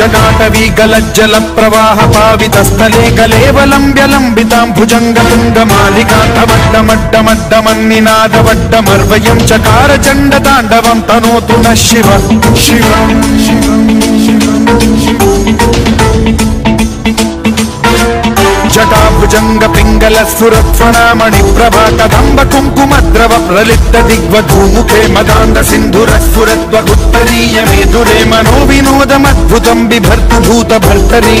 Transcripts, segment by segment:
గజనాటవీ గలజ్జల ప్రవాహ పావితస్థలే కలేవలంబ్యలంబితాంభుజంగతుంగమాలికాఠమడ్డమడ్డమడ్డమన్నినాదవడ్డమర్వయం చకార చండ తాండవం తనోతు న శివ శివ శివ सुरत्वणामणि प्रभातदम्ब कुङ्कुमद्रव प्रलिप्त दिग्वधूमुखे मदान्त सिन्धुरस्फुरत्वगुत्तरीय मेधुरे मनो विनोदमद्भुतम् बिभर्तु भूत भर्तरी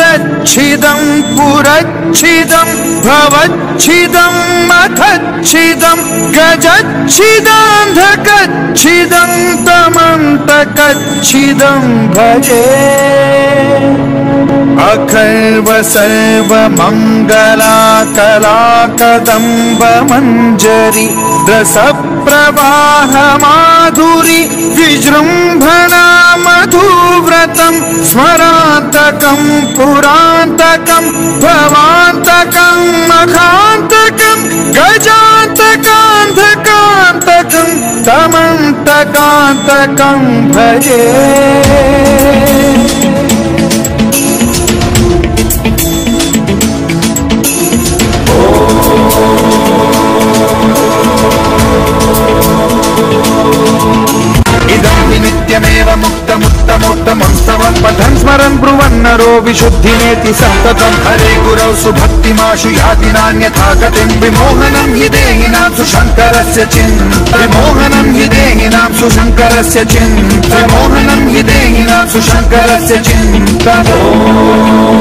रच्छिदम् पुरच्छिदम् भवच्छिदम् अथच्छिदम् गजच्छिदान्धकच्छिदं तमन्त भजे अखर्व सर्व मङ्गला कलाकदम्ब मञ्जरि माधुरि विजृम्भणा मधु स्मरतं स्मरान्तकं पुरान्तकं भवान्तकं मखान्तकं गजान्तकान्धकान्तकं तमन्तकान्तकं भजे इदानीमित्यमेव मुक्तमुक्त उत्तमोत्तमं स्तवन् पठन् स्मरन् ब्रुवन्नरो विशुद्धिमेति सन्ततम् हरे गुरौ सुभक्तिमाशु याति नान्यथा गतिम् विमोहनं हि देहिनां सुशङ्करस्य चिन् विमोहनं हि देहिनां सुशङ्करस्य चिन् विमोहनं हि देहिनां सुशङ्करस्य चिन्तनो